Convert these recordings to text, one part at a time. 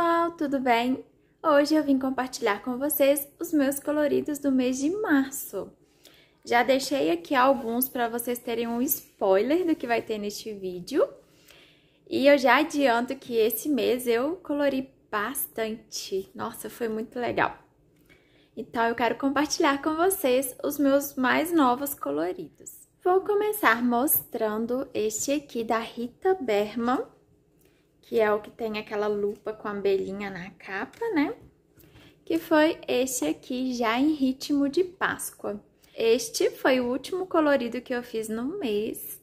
pessoal, tudo bem? Hoje eu vim compartilhar com vocês os meus coloridos do mês de março. Já deixei aqui alguns para vocês terem um spoiler do que vai ter neste vídeo. E eu já adianto que esse mês eu colori bastante. Nossa, foi muito legal. Então eu quero compartilhar com vocês os meus mais novos coloridos. Vou começar mostrando este aqui da Rita Berman que é o que tem aquela lupa com a abelhinha na capa, né? Que foi esse aqui, já em ritmo de Páscoa. Este foi o último colorido que eu fiz no mês.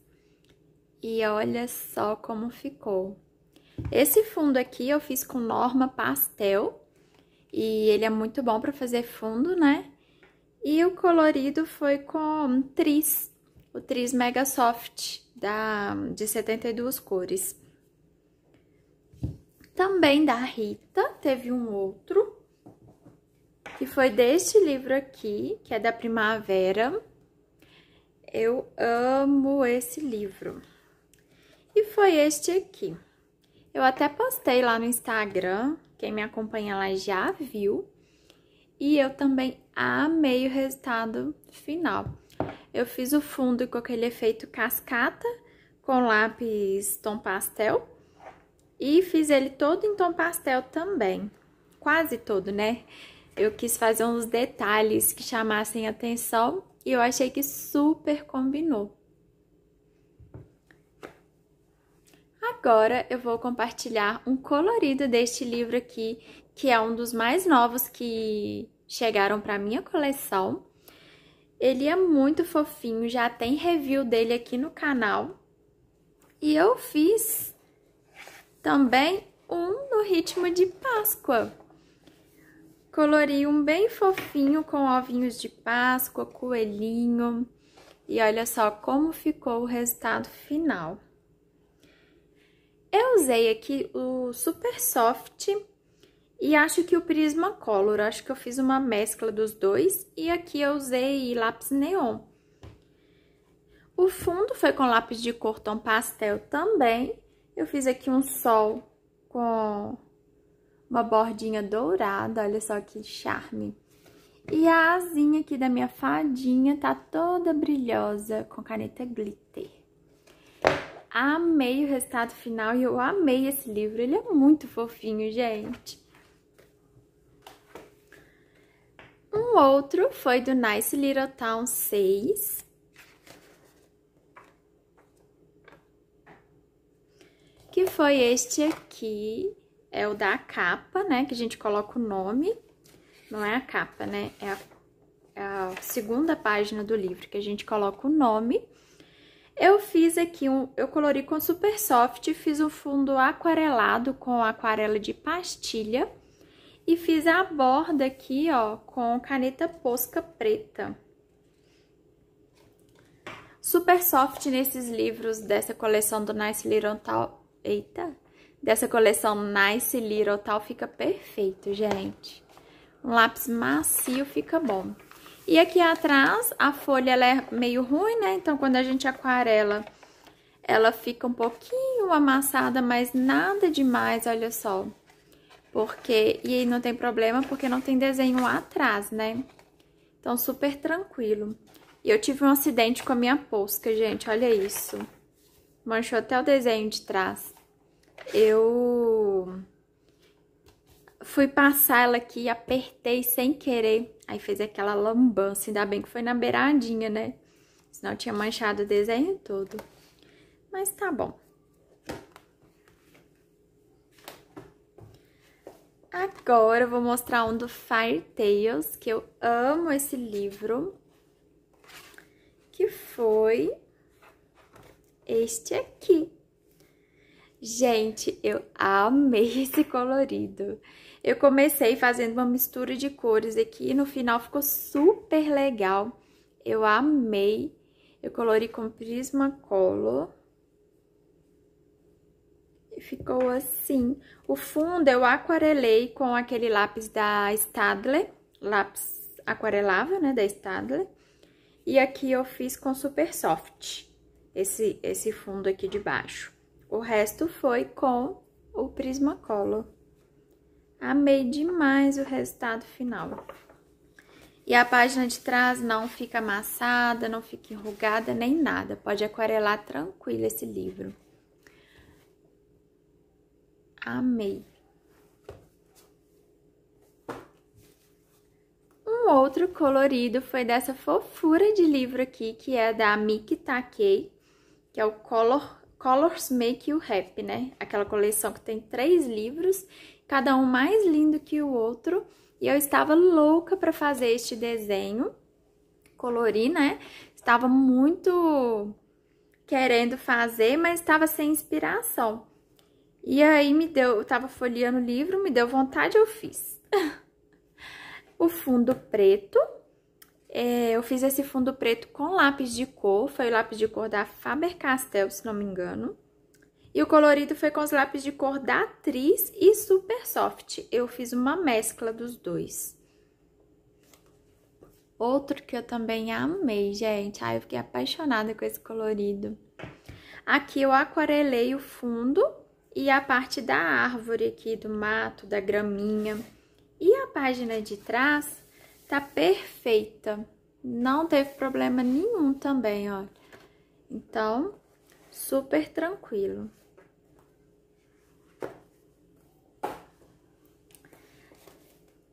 E olha só como ficou. Esse fundo aqui eu fiz com Norma Pastel. E ele é muito bom para fazer fundo, né? E o colorido foi com Tris, o Tris Mega Soft, da, de 72 cores. Também da Rita, teve um outro, que foi deste livro aqui, que é da Primavera. Eu amo esse livro. E foi este aqui. Eu até postei lá no Instagram, quem me acompanha lá já viu. E eu também amei o resultado final. Eu fiz o fundo com aquele efeito cascata, com lápis tom pastel. E fiz ele todo em tom pastel também, quase todo, né? Eu quis fazer uns detalhes que chamassem atenção e eu achei que super combinou. Agora eu vou compartilhar um colorido deste livro aqui, que é um dos mais novos que chegaram para minha coleção. Ele é muito fofinho, já tem review dele aqui no canal. E eu fiz também um no ritmo de Páscoa. Colori um bem fofinho com ovinhos de Páscoa, coelhinho. E olha só como ficou o resultado final. Eu usei aqui o Super Soft e acho que o Prismacolor. Acho que eu fiz uma mescla dos dois. E aqui eu usei lápis neon. O fundo foi com lápis de cor tom pastel também. Eu fiz aqui um sol com uma bordinha dourada, olha só que charme. E a asinha aqui da minha fadinha tá toda brilhosa com caneta glitter. Amei o resultado final e eu amei esse livro, ele é muito fofinho, gente. Um outro foi do Nice Little Town 6. Que foi este aqui, é o da capa, né, que a gente coloca o nome, não é a capa, né, é a, é a segunda página do livro que a gente coloca o nome. Eu fiz aqui, um, eu colori com Super Soft, fiz o fundo aquarelado com aquarela de pastilha e fiz a borda aqui, ó, com caneta posca preta. Super soft nesses livros dessa coleção do Nice Little eita, dessa coleção Nice Little tal, fica perfeito, gente. Um lápis macio fica bom. E aqui atrás, a folha ela é meio ruim, né? Então, quando a gente aquarela, ela fica um pouquinho amassada, mas nada demais, olha só. Porque, e aí não tem problema, porque não tem desenho atrás, né? Então, super tranquilo. E eu tive um acidente com a minha posca, gente, olha isso. Manchou até o desenho de trás eu fui passar ela aqui, apertei sem querer, aí fez aquela lambança, ainda bem que foi na beiradinha, né? Senão tinha manchado o desenho todo. Mas tá bom. Agora eu vou mostrar um do Fire Tales, que eu amo esse livro, que foi este aqui. Gente, eu amei esse colorido. Eu comecei fazendo uma mistura de cores aqui e no final ficou super legal. Eu amei. Eu colori com Prismacolor. E ficou assim. O fundo eu aquarelei com aquele lápis da Stadler, lápis aquarelável, né, da Stadler. E aqui eu fiz com Super Soft, esse, esse fundo aqui de baixo. O resto foi com o Prismacolor. Amei demais o resultado final. E a página de trás não fica amassada, não fica enrugada, nem nada. Pode aquarelar tranquilo esse livro. Amei. Um outro colorido foi dessa fofura de livro aqui, que é da Miki Takei, que é o Color, Colors Make You Happy, né? Aquela coleção que tem três livros, cada um mais lindo que o outro. E eu estava louca para fazer este desenho, colorir, né? Estava muito querendo fazer, mas estava sem inspiração. E aí me deu, eu tava folheando o livro, me deu vontade, eu fiz. o fundo preto, é, eu fiz esse fundo preto com lápis de cor, foi o lápis de cor da Faber-Castell, se não me engano. E o colorido foi com os lápis de cor da Atriz e Super Soft. Eu fiz uma mescla dos dois. Outro que eu também amei, gente. Ai, eu fiquei apaixonada com esse colorido. Aqui eu aquarelei o fundo e a parte da árvore aqui, do mato, da graminha. E a página de trás tá perfeita. Não teve problema nenhum também, ó. Então, super tranquilo.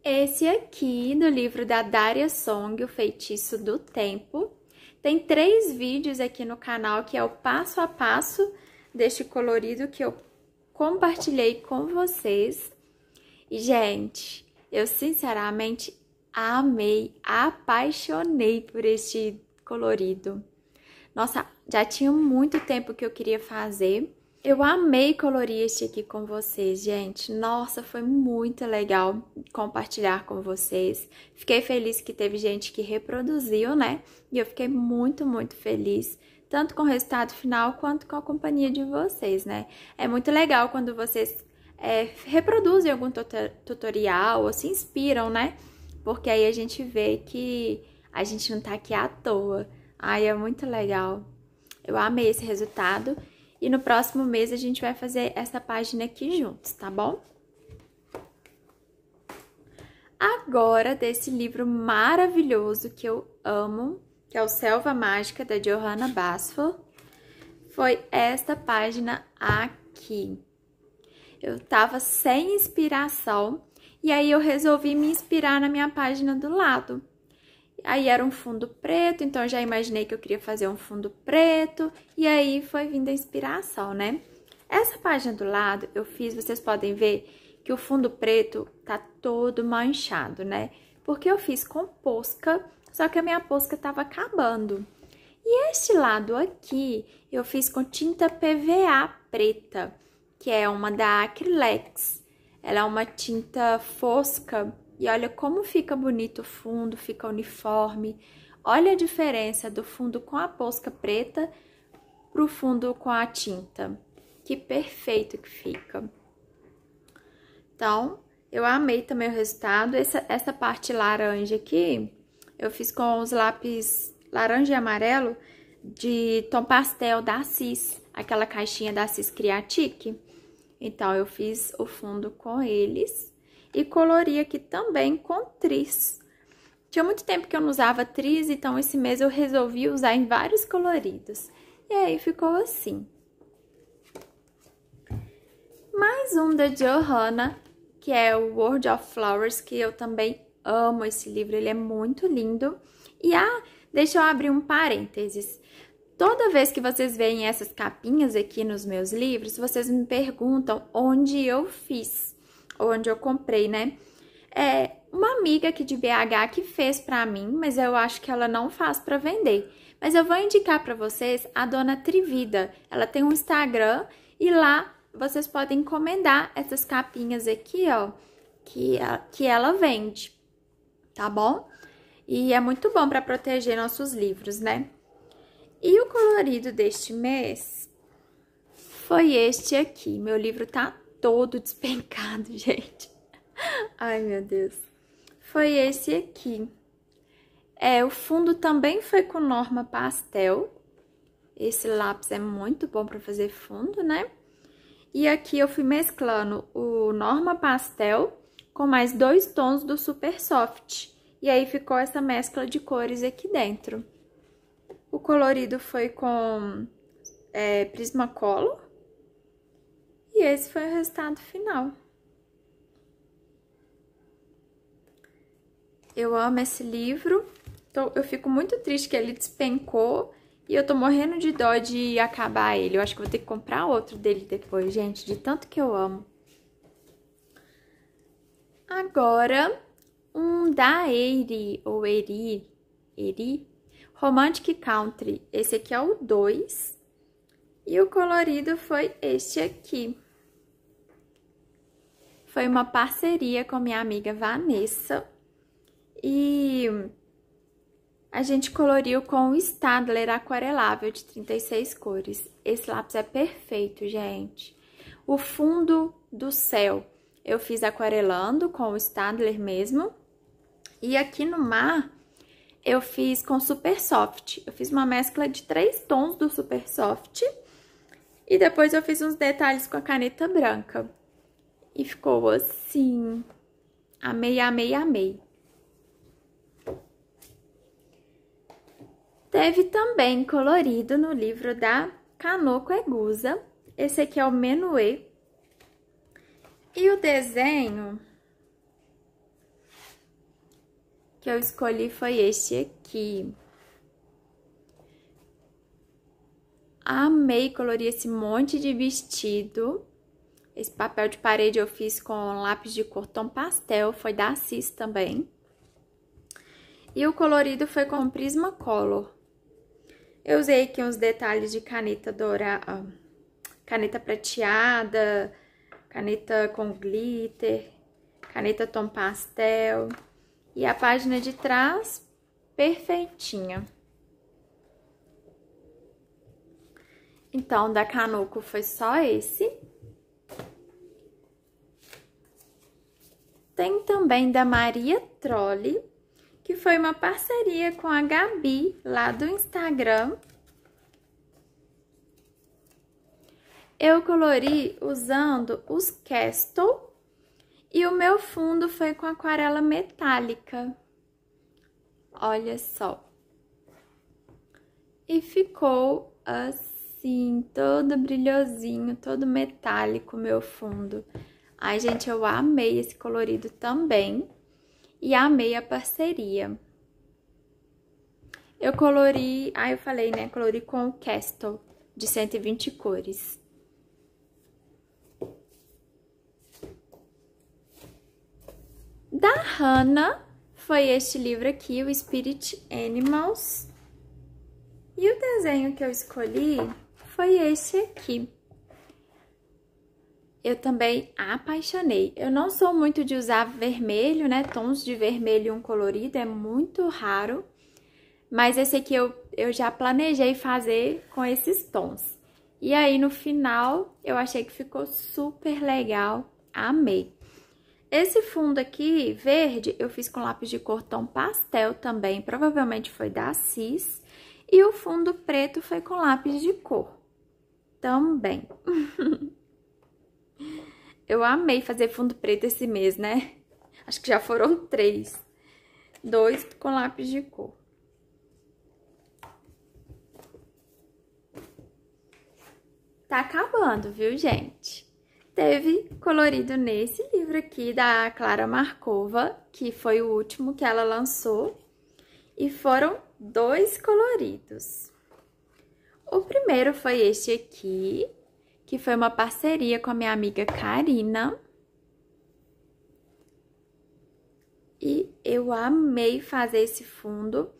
Esse aqui, do livro da Daria Song, O Feitiço do Tempo. Tem três vídeos aqui no canal, que é o passo a passo deste colorido que eu compartilhei com vocês. E, gente, eu sinceramente amei, apaixonei por este colorido. Nossa, já tinha muito tempo que eu queria fazer eu amei colorir este aqui com vocês, gente. Nossa, foi muito legal compartilhar com vocês. Fiquei feliz que teve gente que reproduziu, né? E eu fiquei muito, muito feliz, tanto com o resultado final quanto com a companhia de vocês, né? É muito legal quando vocês é, reproduzem algum tutorial ou se inspiram, né? Porque aí a gente vê que a gente não tá aqui à toa. Ai, é muito legal. Eu amei esse resultado e no próximo mês a gente vai fazer essa página aqui juntos, tá bom? Agora, desse livro maravilhoso que eu amo, que é o Selva Mágica, da Johanna Basford, foi esta página aqui. Eu tava sem inspiração e aí eu resolvi me inspirar na minha página do lado. Aí era um fundo preto, então já imaginei que eu queria fazer um fundo preto, e aí foi vindo a inspiração, né? Essa página do lado eu fiz, vocês podem ver que o fundo preto tá todo manchado, né? Porque eu fiz com posca, só que a minha posca tava acabando. E este lado aqui eu fiz com tinta PVA preta, que é uma da Acrylex. Ela é uma tinta fosca e olha como fica bonito o fundo, fica uniforme. Olha a diferença do fundo com a posca preta pro fundo com a tinta. Que perfeito que fica. Então, eu amei também o resultado. Essa, essa parte laranja aqui, eu fiz com os lápis laranja e amarelo de tom pastel da Assis, aquela caixinha da Assis Creatic. Então, eu fiz o fundo com eles e colori aqui também com tris. Tinha muito tempo que eu não usava tris, então esse mês eu resolvi usar em vários coloridos. E aí ficou assim. Mais um da Johanna, que é o World of Flowers, que eu também amo esse livro, ele é muito lindo. E ah, deixa eu abrir um parênteses. Toda vez que vocês veem essas capinhas aqui nos meus livros, vocês me perguntam onde eu fiz onde eu comprei, né? É uma amiga aqui de BH que fez pra mim, mas eu acho que ela não faz pra vender. Mas eu vou indicar pra vocês a dona Trivida. Ela tem um Instagram e lá vocês podem encomendar essas capinhas aqui, ó, que, que ela vende, tá bom? E é muito bom para proteger nossos livros, né? E o colorido deste mês foi este aqui. Meu livro tá todo despencado, gente. Ai, meu Deus. Foi esse aqui. É, o fundo também foi com Norma Pastel. Esse lápis é muito bom para fazer fundo, né? E aqui eu fui mesclando o Norma Pastel com mais dois tons do Super Soft. E aí ficou essa mescla de cores aqui dentro. O colorido foi com é, Prismacolor. E esse foi o resultado final. Eu amo esse livro. Tô, eu fico muito triste que ele despencou. E eu tô morrendo de dó de acabar ele. Eu acho que vou ter que comprar outro dele depois, gente. De tanto que eu amo. Agora, um da Eiri, ou Eri, Eri, Romantic Country. Esse aqui é o 2. E o colorido foi este aqui. Foi uma parceria com minha amiga Vanessa. E a gente coloriu com o Stadler aquarelável de 36 cores. Esse lápis é perfeito, gente. O fundo do céu eu fiz aquarelando com o Stadler mesmo. E aqui no mar eu fiz com Super Soft. Eu fiz uma mescla de três tons do Super Soft. E depois eu fiz uns detalhes com a caneta branca. E ficou assim. Amei, amei, amei. Teve também colorido no livro da Kanoko Egusa. Esse aqui é o Menuê. E o desenho que eu escolhi foi este aqui. Amei colorir esse monte de vestido. Esse papel de parede eu fiz com lápis de cor tom pastel, foi da Assis também. E o colorido foi com Prismacolor. Eu usei aqui uns detalhes de caneta dourada, caneta prateada, caneta com glitter, caneta tom pastel. E a página de trás, perfeitinha. Então, da Canuco foi só esse. Tem também da Maria Trolli, que foi uma parceria com a Gabi, lá do Instagram. Eu colori usando os Castle e o meu fundo foi com aquarela metálica. Olha só. E ficou assim, todo brilhosinho, todo metálico meu fundo. Ai, gente, eu amei esse colorido também e amei a parceria. Eu colori, ah, eu falei, né? Colori com o Castle de 120 cores. Da Hannah foi este livro aqui, o Spirit Animals. E o desenho que eu escolhi foi esse aqui eu também apaixonei. Eu não sou muito de usar vermelho, né? Tons de vermelho um colorido, é muito raro. Mas esse aqui eu, eu já planejei fazer com esses tons. E aí, no final, eu achei que ficou super legal. Amei. Esse fundo aqui, verde, eu fiz com lápis de cor tom pastel também. Provavelmente foi da Cis. E o fundo preto foi com lápis de cor. Também. Eu amei fazer fundo preto esse mês, né? Acho que já foram três. Dois com lápis de cor. Tá acabando, viu, gente? Teve colorido nesse livro aqui da Clara Markova, que foi o último que ela lançou. E foram dois coloridos. O primeiro foi este aqui, que foi uma parceria com a minha amiga Karina. E eu amei fazer esse fundo.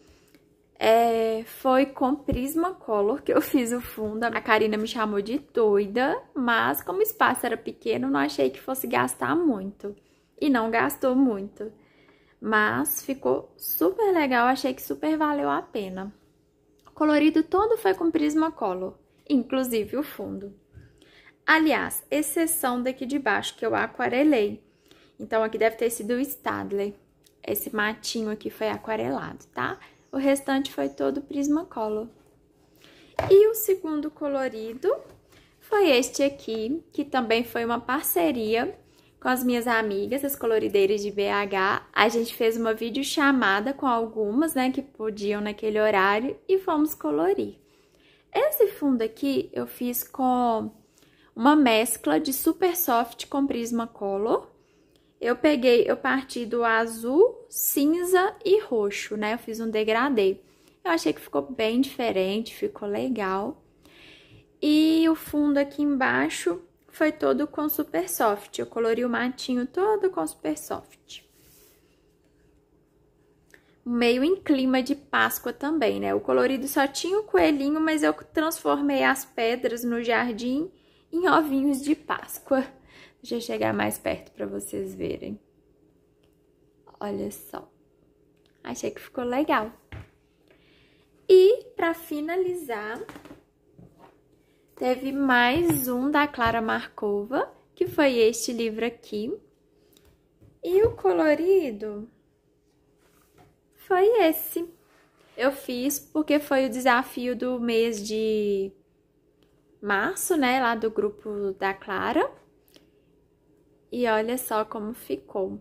É, foi com Prismacolor que eu fiz o fundo. A Karina me chamou de doida, mas como o espaço era pequeno, não achei que fosse gastar muito. E não gastou muito. Mas ficou super legal, achei que super valeu a pena. O colorido todo foi com Prismacolor, inclusive o fundo. Aliás, exceção daqui de baixo, que eu aquarelei. Então, aqui deve ter sido o Stadler. Esse matinho aqui foi aquarelado, tá? O restante foi todo Prismacolor. E o segundo colorido foi este aqui, que também foi uma parceria com as minhas amigas, as colorideiras de BH. A gente fez uma videochamada com algumas, né, que podiam naquele horário e fomos colorir. Esse fundo aqui eu fiz com uma mescla de Super Soft com Prismacolor. Eu peguei, eu parti do azul, cinza e roxo, né? Eu fiz um degradê. Eu achei que ficou bem diferente, ficou legal. E o fundo aqui embaixo foi todo com Super Soft. Eu colori o matinho todo com Super Soft. Meio em clima de Páscoa também, né? O colorido só tinha o coelhinho, mas eu transformei as pedras no jardim em ovinhos de Páscoa. Deixa eu chegar mais perto para vocês verem. Olha só. Achei que ficou legal. E para finalizar, teve mais um da Clara Markova, que foi este livro aqui. E o colorido foi esse. Eu fiz porque foi o desafio do mês de março, né, lá do grupo da Clara. E olha só como ficou.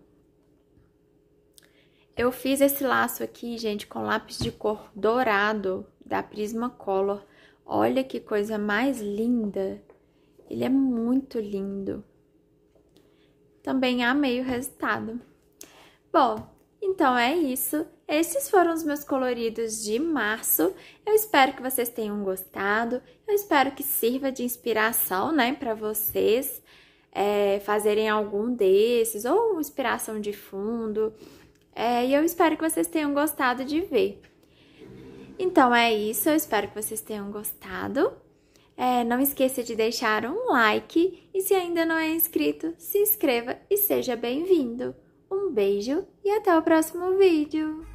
Eu fiz esse laço aqui, gente, com lápis de cor dourado da Prismacolor. Olha que coisa mais linda. Ele é muito lindo. Também amei o resultado. Bom, então é isso. Esses foram os meus coloridos de março. Eu espero que vocês tenham gostado. Eu espero que sirva de inspiração, né, para vocês é, fazerem algum desses ou inspiração de fundo. É, e eu espero que vocês tenham gostado de ver. Então é isso, eu espero que vocês tenham gostado. É, não esqueça de deixar um like e se ainda não é inscrito, se inscreva e seja bem-vindo. Um beijo e até o próximo vídeo!